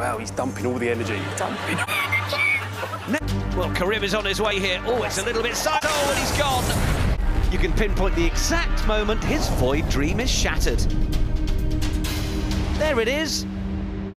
Well, he's dumping all the energy. Dumping. well, Karim is on his way here. Oh, it's a little bit side. Oh, and he's gone. You can pinpoint the exact moment his void dream is shattered. There it is.